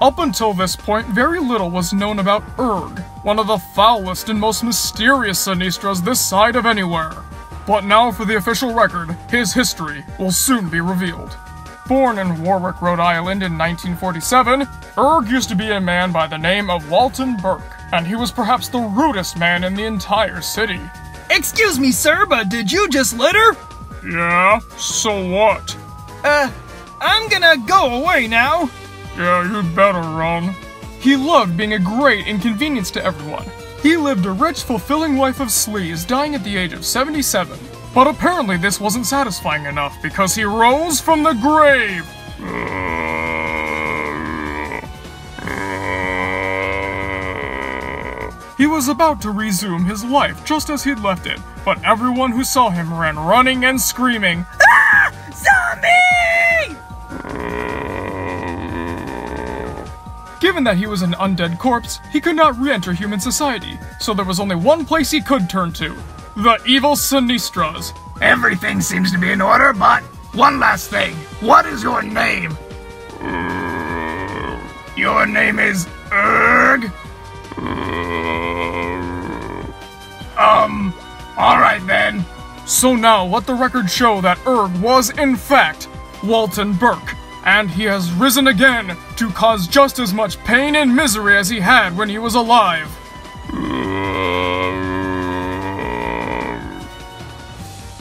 Up until this point, very little was known about Urrrg, one of the foulest and most mysterious Sinistras this side of anywhere. But now for the official record, his history will soon be revealed. Born in Warwick, Rhode Island in 1947, Urrrg used to be a man by the name of Walton Burke, and he was perhaps the rudest man in the entire city. Excuse me, sir, but did you just litter? Yeah? So what? Uh, I'm gonna go away now. Yeah, you'd better run. He loved being a great inconvenience to everyone. He lived a rich, fulfilling life of sleaze, dying at the age of 77. But apparently this wasn't satisfying enough because he rose from the grave. He was about to resume his life just as he'd left it, but everyone who saw him ran running and screaming, Given that he was an undead corpse, he could not re-enter human society, so there was only one place he could turn to. The evil Sinistras. Everything seems to be in order, but one last thing. What is your name? Your name is Urrrg? Um, alright then. So now let the record show that Urrrg was in fact Walton Burke, and he has risen again to cause just as much pain and misery as he had when he was alive. Hmm.